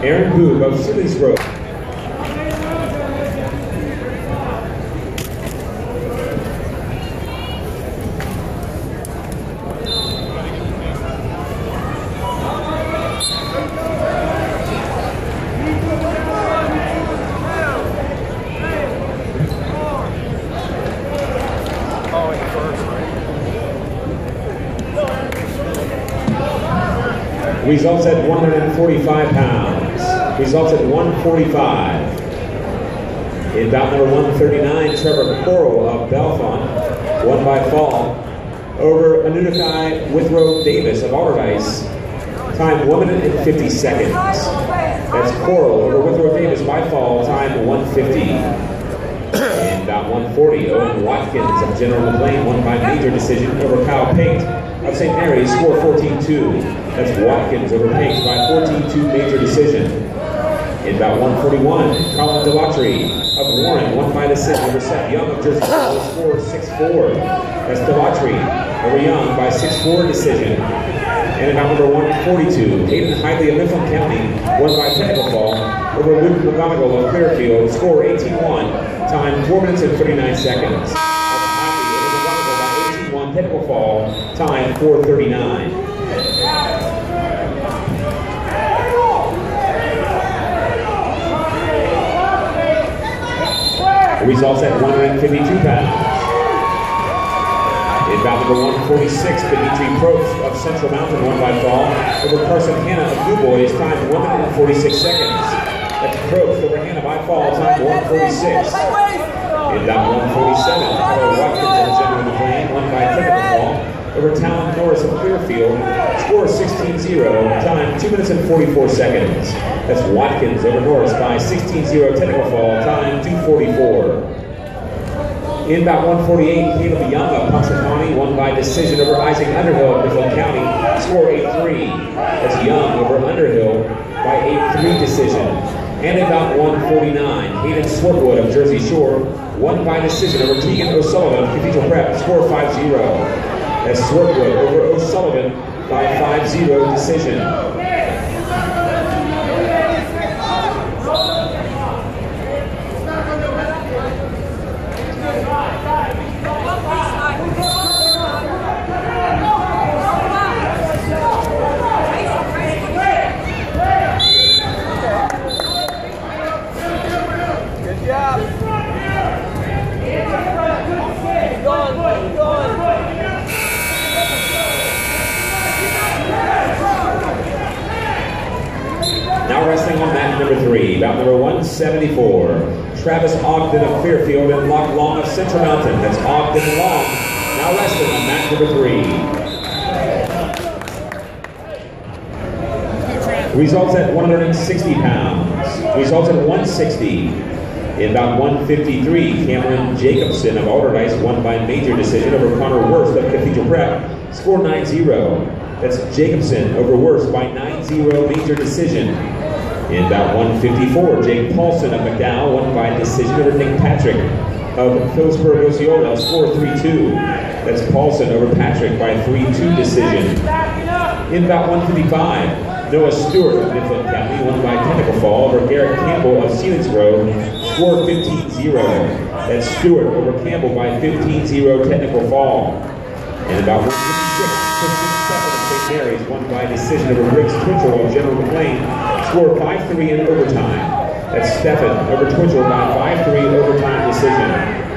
Aaron Boog of Simmons Grove. Results at 145 pounds. Results at 145. In bout number 139, Trevor Coral of Bellefonte won by fall over Anunakai Withrow Davis of Allderdice. Time 1 minute and 50 seconds. That's Coral over Withrow Davis by fall, time 150. In bout 140, Owen Watkins of General McLane won by major decision over Kyle Pate of St. Mary's, score 14-2. That's Watkins over Pate by 14-2 major decision. In bout 141, Colin Delatry of Warren won by decision over Seth Young of Jersey score 6-4. That's Delatry over Young by 6-4 decision. And in number 142, Hayden Hiley of Mifflin County won by technical fall over Luke McGonigal of Clearfield, score 18-1, time 4 minutes and 39 seconds. That's Hiley over McGonigal by 18-1, technical fall, time 439. Results at 152 pounds. In bout number 146, Dimitri Probst of Central Mountain won by fall over Carson Hanna of New Boys, time 146 seconds. That's Probst over Hanna by fall, time 146. In bout 147, Tyler Watkins of General McLane won by fall over Talon Norris of Clearfield, score 16-0, time 2 minutes and 44 seconds. That's Watkins over Norris by 16-0 technical fall, time 244. In bout 148, Caleb Young of Punxsutawney won by decision over Isaac Underhill of Mifflin County, score 8-3. That's Young over Underhill by 8-3 decision. And in bout 149, Hayden Swartwood of Jersey Shore won by decision over Tegan O'Sullivan of Cathedral Prep, score 5-0. That's Swartwood over O'Sullivan by 5-0 decision. Three, bout number 174. Travis Ogden of Clearfield and Lock Long of Central Mountain. That's Ogden Long. Now resting on mat number three. Results at 160 pounds. Results at 160. In bout 153, Cameron Jacobson of Allderdice won by major decision over Connor Worst of Cathedral Prep. Score 9-0. That's Jacobson over Worst by 9-0 major decision. In bout 154, Jake Paulson of McDowell won by decision over Nick Patrick of Philipsburg Osceola, score 3-2. That's Paulson over Patrick by 3-2 decision. In bout 155, Noah Stewart of Mifflin County won by technical fall over Garrett Campbell of Selinsgrove, score 15-0. That's Stewart over Campbell by 15-0 technical fall. In about 156, Christian Stephan of St. Mary's won by decision over Riggs Twitchell of General McLane, Score 5-3 in overtime. That's Stefan over Twitchell by 5-3 overtime decision.